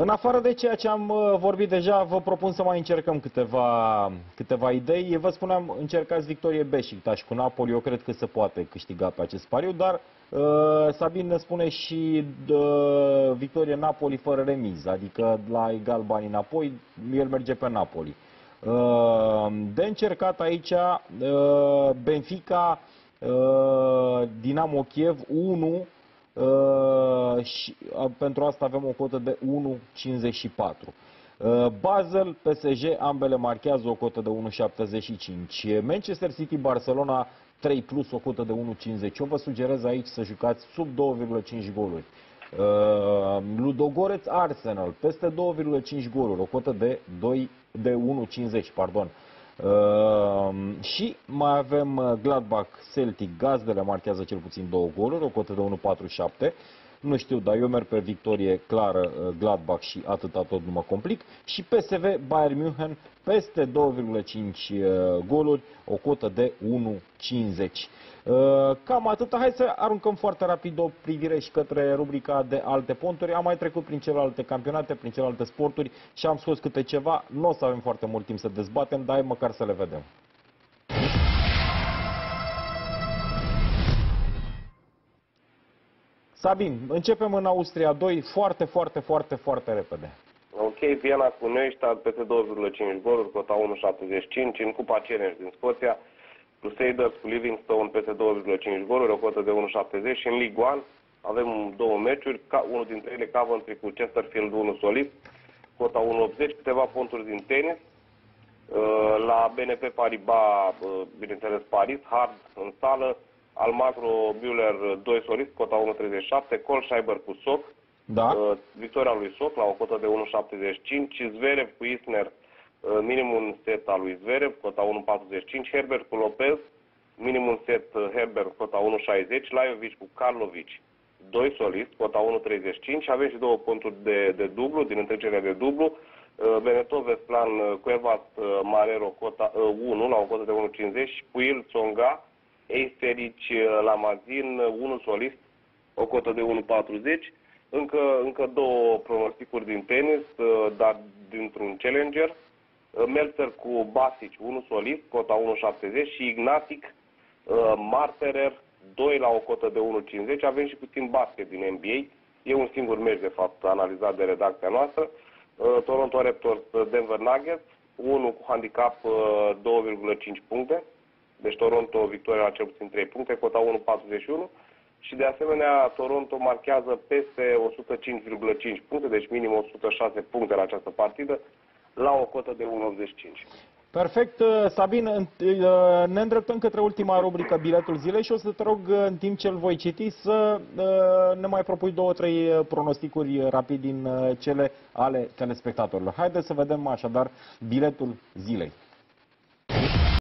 În afară de ceea ce am uh, vorbit deja, vă propun să mai încercăm câteva, câteva idei. Vă spuneam, încercați victorie Beşiktaş cu Napoli. Eu cred că se poate câștiga pe acest pariu, dar uh, Sabin ne spune și uh, victorie Napoli fără remiz, adică la egal bani înapoi, el merge pe Napoli. Uh, de încercat aici uh, Benfica, uh, Dinamo Kiev 1, Uh, și uh, pentru asta avem o cotă de 1,54. Uh, Basel, PSG, ambele marchează o cotă de 1,75. Manchester City, Barcelona 3 plus o cotă de 1,50. Eu vă sugerez aici să jucați sub 2,5 goluri. Uh, Ludogoreț Arsenal, peste 2,5 goluri, o cotă de 2 de 1,50, pardon. Uh, și mai avem uh, Gladbach Celtic, gazdele marchează cel puțin două goluri, o cotă de 1,47. Nu știu, dar eu merg pe victorie clară uh, Gladbach și atâta tot nu mă complic. Și PSV Bayern München peste 2,5 uh, goluri, o cotă de 1,50. Uh, cam atât. Hai să aruncăm foarte rapid o privire și către rubrica de alte ponturi. Am mai trecut prin celelalte campionate, prin celelalte sporturi și am scos câte ceva. Nu o să avem foarte mult timp să dezbatem, dar măcar să le vedem. Sabin, începem în Austria 2 foarte, foarte, foarte, foarte repede. Ok, Viena cu Neustadt peste 2,5 goluri, cota 1,75 în Cupa Challenge din Scoția. Crusaders cu Livingstone peste 2,5 goluri, o cotă de 1,70 și în League One avem două meciuri, ca, unul dintre ele Coventry cu Chesterfield 1 solist, cota 1,80, câteva ponturi din tenis. Uh, la BNP Paribas, uh, bineînțeles Paris, Hard în sală, Almagro Müller 2 solist, cota 1,37, Colscheiber cu Soc, Da? uh, victoria lui Soc la o cotă de 1,75, Zverev cu Isner, uh, minimum set al lui Zverev, cota 1,45, Herbert cu Lopez, minimum set uh, Herbert, cota 1,60, Lajovic cu Karlovic, 2 solist, cota 1,35 și avem și două ponturi de, de dublu, din întrecerea de dublu, uh, Benetov Vesplan uh, Cuevas uh, Marero, cota uh, 1 la o cotă de 1,50 și Puil Tsonga, Eisterici uh, Lamazin, uh, 1 solist, o cotă de 1,40. Încă, încă două pronosticuri din tenis, uh, dar dintr-un challenger. Uh, Meltzer cu Basic, 1 solist, cota 1,70 și Ignatic uh, Marterer, 2 la o cotă de 1,50. Avem și puțin basket din NBA. E un singur meci, de fapt, analizat de redacția noastră. Uh, Toronto Raptors, uh, Denver Nuggets, 1 cu handicap uh, 2,5 puncte. Deci Toronto victoria la cel puțin 3 puncte, cota 1,41 și de asemenea Toronto marchează peste 105,5 puncte, deci minim 106 puncte la această partidă, la o cotă de 1,85. Perfect, uh, Sabin, în- uh, ne îndreptăm către ultima rubrică, biletul zilei și o să te rog, uh, în timp ce îl voi citi, să uh, ne mai propui două, trei uh, pronosticuri rapid din uh, cele ale telespectatorilor. Haideți să vedem așadar biletul zilei.